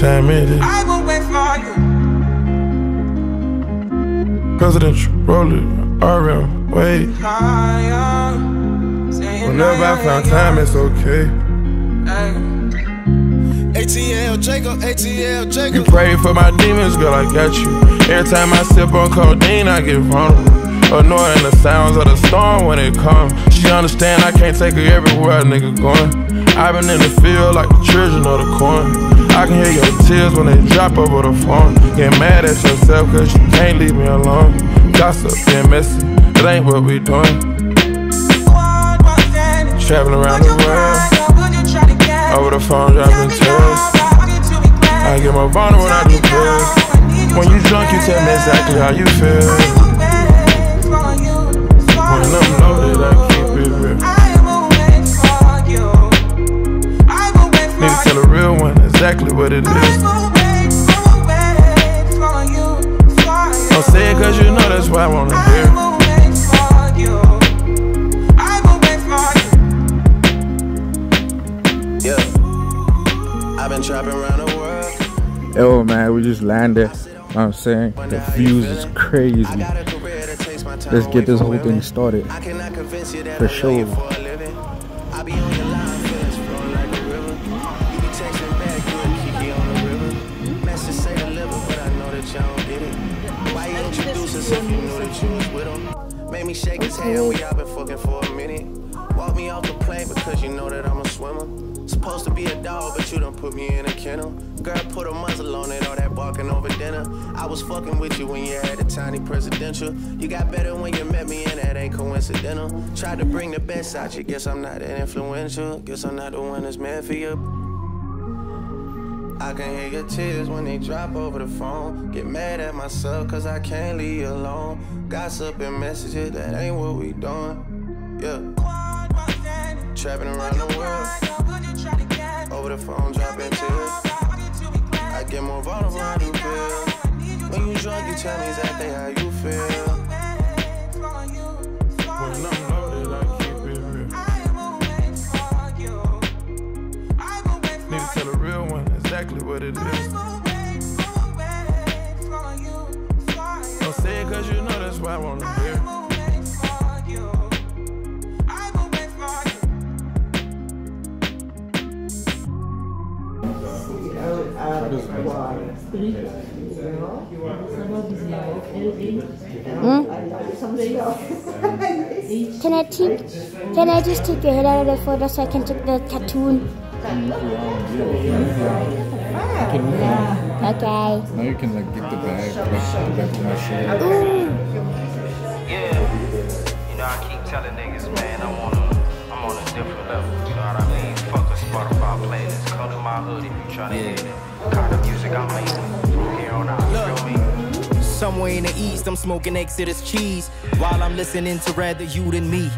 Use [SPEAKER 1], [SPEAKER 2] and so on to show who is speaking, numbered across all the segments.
[SPEAKER 1] time it is.
[SPEAKER 2] I will wait for you.
[SPEAKER 1] Presidential, roll it, RM, wait.
[SPEAKER 2] Higher.
[SPEAKER 1] Whenever I found time, it's okay.
[SPEAKER 3] ATL Jacob, ATL Jacob.
[SPEAKER 1] You pray for my demons, girl, I got you. Every time I sip on codeine, I get vulnerable. Annoying the sounds of the storm when it comes. She understand I can't take her everywhere a nigga going. I've been in the field like the children of the corn. I can hear your tears when they drop over the phone. Get mad at yourself cause you can't leave me alone. Gossip being messy, it ain't what we doing. Traveling around the world. Over the phone, dropping tears. I get more vulnerable when I do pills. When you drunk, you tell me exactly how you feel. When I'm exactly what it is. Don't say it cause you know that's why I wanna hear.
[SPEAKER 4] been trapping around the world.
[SPEAKER 5] Yo, man, we just landed. You know what I'm saying? The views is crazy. Let's get this whole thing started. For sure.
[SPEAKER 4] Made me shake his hand, we all been fucking for a minute. Walk me off the plane because you know that I'm a swimmer. Supposed to be a dog, but you done put me in a kennel. Girl, put a muzzle on it, all that barking over dinner. I was fucking with you when you had a tiny presidential. You got better when you met me, and that ain't coincidental. Tried to bring the best out you, guess I'm not that influential. Guess I'm not the one that's meant for you. I can hear your tears when they drop over the phone. Get mad at myself cause I can't leave you alone. Gossip and messages, that ain't what we doing. Yeah. Trapping around the world. Over the phone, dropping tears. I get more vulnerable, I do feel. When you drunk, you tell me exactly how you feel.
[SPEAKER 6] Hmm? Can I take? Can I just take your head out of the photo so I can take the cartoon? Okay.
[SPEAKER 5] Now you can like get the bag, like, back to my shirt.
[SPEAKER 7] Yeah. You know, I keep telling niggas, man, I'm on a, I'm on a different level. You know what I mean? Fuck a Spotify playlist. Come to my hood if you tryna hear the kind of music I'm from here on out. Feel me?
[SPEAKER 8] Somewhere in the east, I'm smoking Exodus cheese while I'm listening to rather you than me.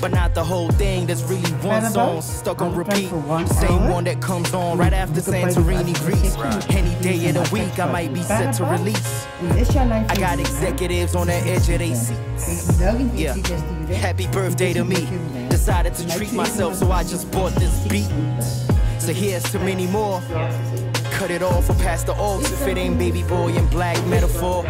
[SPEAKER 8] But not the whole thing, there's really one song stuck on repeat. Same one that comes on right after Santorini, Greece. Any day of the week, I might be set to release. I got executives on the edge of their seats. Yeah, happy birthday to me. Decided to treat myself, so I just bought this beat. So here's to many more. Cut it off or pass the aux if it ain't baby boy and black metaphor.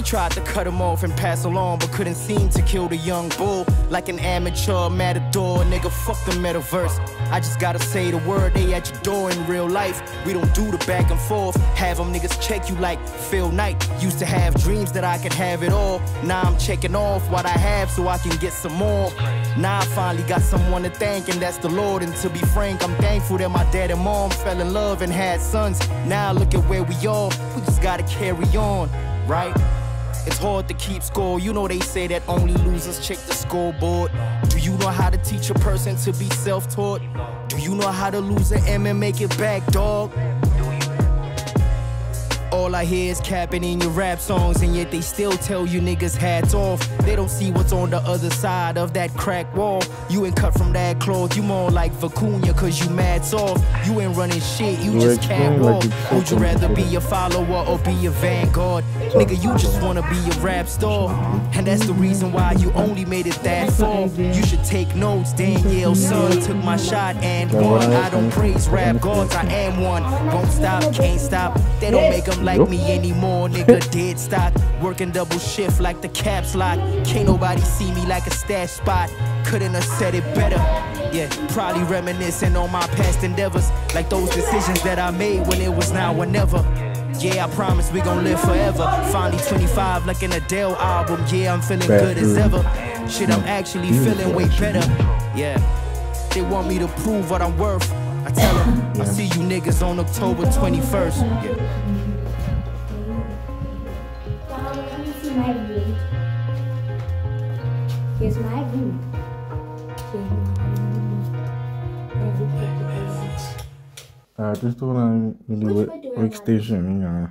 [SPEAKER 8] They tried to cut him off and pass along, but couldn't seem to kill the young bull like an amateur matador. Nigga, fuck the metaverse. I just gotta say the word, they at your door in real life. We don't do the back and forth. Have them niggas check you like Phil Knight. Used to have dreams that I could have it all. Now I'm checking off what I have so I can get some more. Now I finally got someone to thank, and that's the Lord. And to be frank, I'm thankful that my dad and mom fell in love and had sons. Now look at where we are. We just gotta carry on, right? It's hard to keep score. You know they say that only losers check the scoreboard. Do you know how to teach a person to be self-taught? Do you know how to lose an M and make it back, dog? All I hear is capping in your rap songs, and yet they still tell you niggas hats off. They don't see what's on the other side of that crack wall. You ain't cut from that cloth, you more like Vicuña, cause you mad soft. You ain't running shit, you just can't walk. Would you rather be a follower or be a vanguard? Nigga, you just wanna be a rap star. And that's the reason why you only made it that far. You should take notes, Danielle's son took my shot and won. I don't praise rap gods, I am one. Won't stop, can't stop. They don't make them like me anymore, nigga. Dead stock, working double shift like the caps lock. Can't nobody see me like a stash spot. Couldn't have said it better. Yeah, probably reminiscing on my past endeavors, like those decisions that I made when it was now or never. Yeah, I promise we gon' live forever. Finally 25 like an Adele album. Yeah, I'm feeling good as ever. Shit, I'm actually feeling way better. Yeah, they want me to prove what I'm worth. I tell them, I see you niggas on October 21st. Yeah.
[SPEAKER 6] Here's my room. Here's my room. There's a picture.
[SPEAKER 5] Uh, just do like really
[SPEAKER 6] What I doing
[SPEAKER 5] work
[SPEAKER 6] now?
[SPEAKER 5] station, yeah.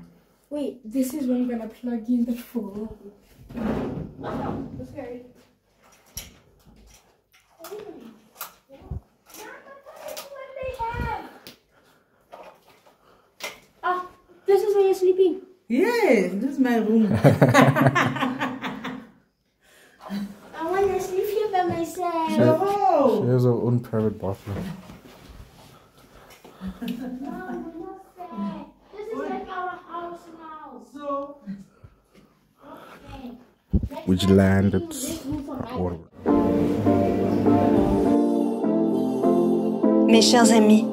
[SPEAKER 6] Wait, this is when I'm gonna plug in the phone. Okay. Ah, this is where you're sleeping.
[SPEAKER 9] Yes, this is my room.
[SPEAKER 6] myself.
[SPEAKER 5] She has her own private bathroom.
[SPEAKER 6] Mom, not. This is like our house now.
[SPEAKER 9] So,
[SPEAKER 6] Okay.
[SPEAKER 5] Which land it's or
[SPEAKER 10] Mes chers amis,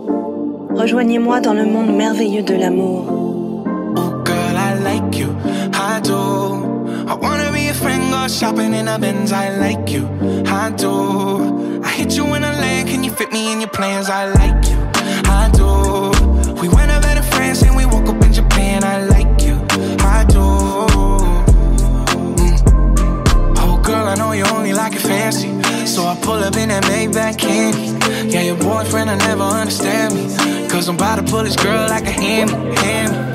[SPEAKER 10] rejoignez-moi dans le monde merveilleux de l'amour.
[SPEAKER 2] Oh, girl, I like you. I do. I wanna be a friend, go shopping in a Benz. I like you. I do. I hit you in a land, can you fit me in your plans? I like you. I do. We went over to France and we woke up in Japan. I like you. I do. Mm. Oh, girl, I know you only like it fancy. So I pull up in that Maybach candy. Yeah, your boyfriend, I never understand me. Cause I'm about to pull this girl like a hammy, hammy.